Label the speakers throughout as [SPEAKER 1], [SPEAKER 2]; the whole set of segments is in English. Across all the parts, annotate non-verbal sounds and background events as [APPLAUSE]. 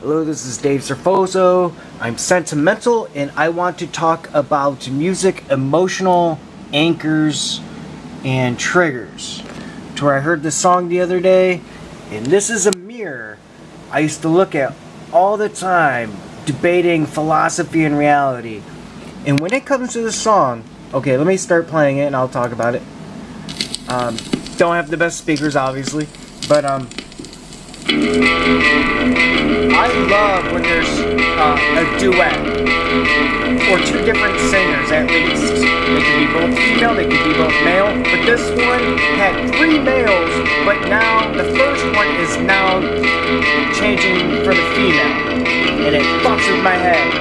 [SPEAKER 1] Hello, this is Dave Serfozo. I'm sentimental and I want to talk about music emotional anchors and triggers. To where I heard this song the other day, and this is a mirror I used to look at all the time, debating philosophy and reality. And when it comes to this song, okay, let me start playing it and I'll talk about it. Um, don't have the best speakers, obviously, but um. I love when there's uh, a duet or two different singers at least. They could be both female, they could be both male, but this one had three males, but now the first one is now changing for the female, and it fucks with my head.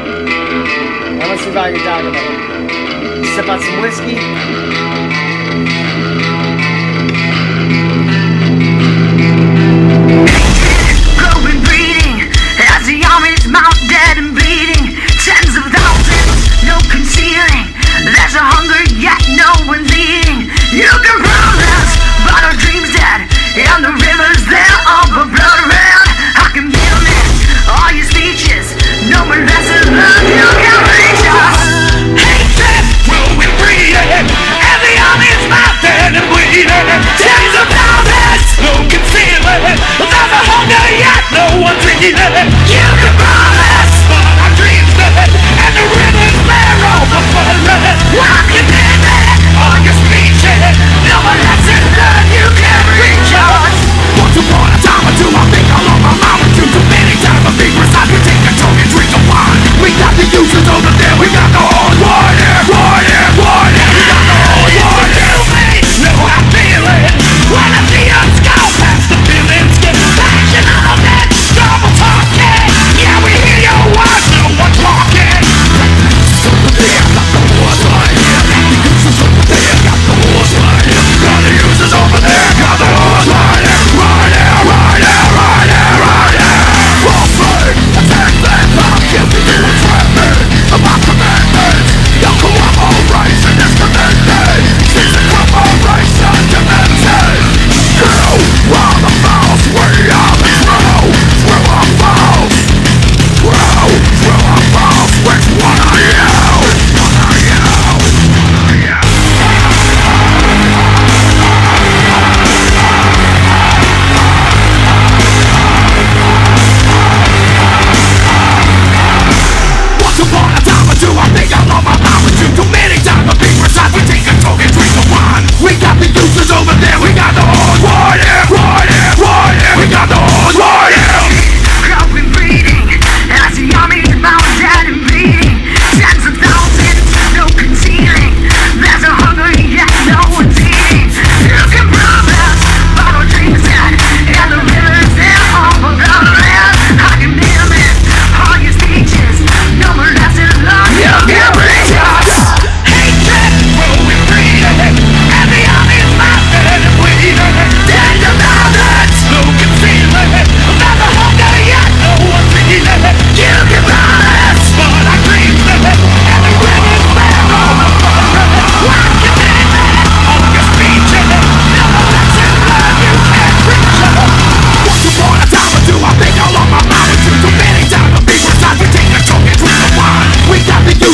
[SPEAKER 1] Now let's see about your dog. about it. Sip out some whiskey.
[SPEAKER 2] Mouth dead and bleeding, tens of thousands, no concealing. There's a hunger yet no one's eating. You can prove this, but our dream's dead, and the rivers there are blood.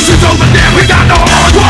[SPEAKER 2] Illusions over there, we got no arms.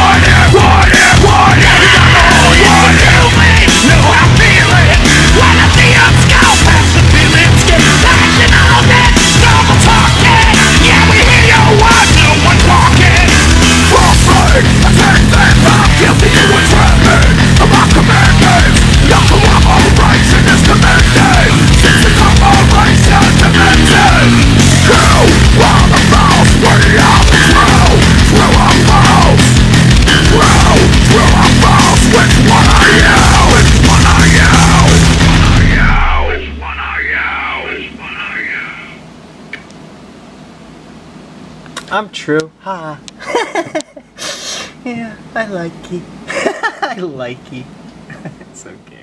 [SPEAKER 1] I'm true. Ha. [LAUGHS] yeah, I like you. [LAUGHS] I like you. [LAUGHS] it's okay.